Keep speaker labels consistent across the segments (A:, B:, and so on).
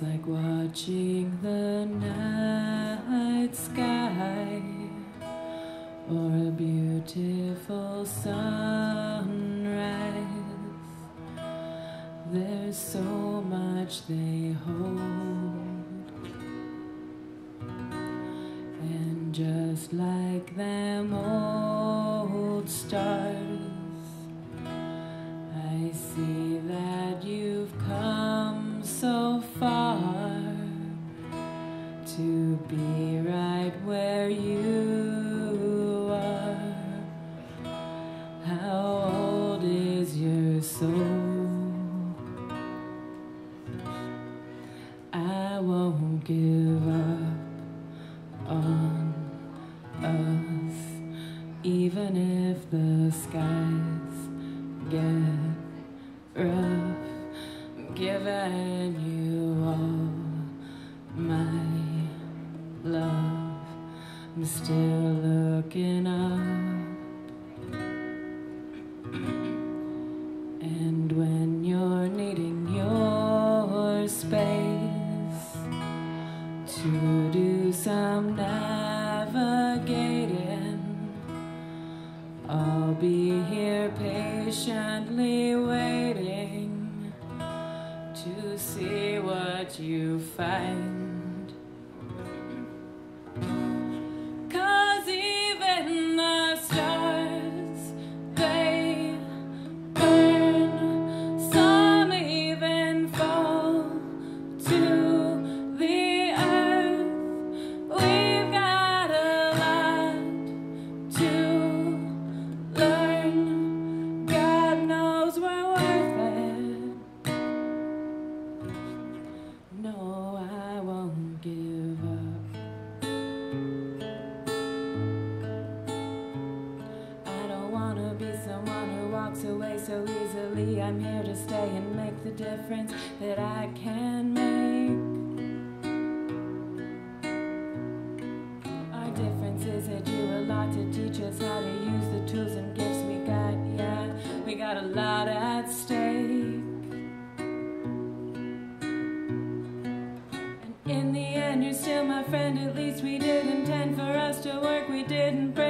A: It's like watching the night sky or a beautiful sunrise. There's so much they hold, and just like them old stars, I won't give up on us, even if the skies get rough. I'm giving you all my love. I'm still looking up. To do some navigating, I'll be here patiently waiting to see what you find. So easily. I'm here to stay and make the difference that I can make. Our difference is that you a lot to teach us how to use the tools and gifts we got. Yeah, we got a lot at stake. And in the end, you're still my friend. At least we did intend for us to work. We didn't break,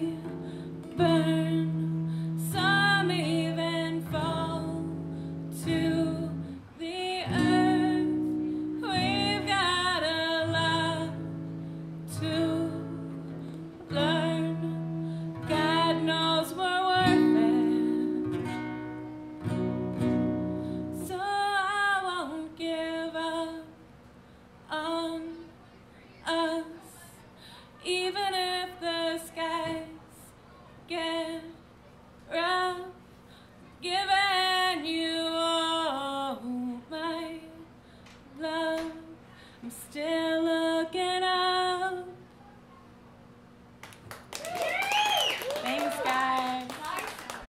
A: they you all my love, I'm still